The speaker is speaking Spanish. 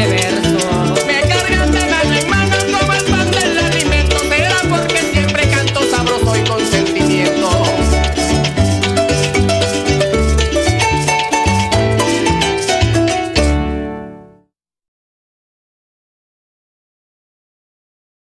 universo.